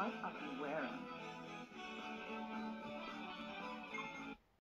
what are you wearing?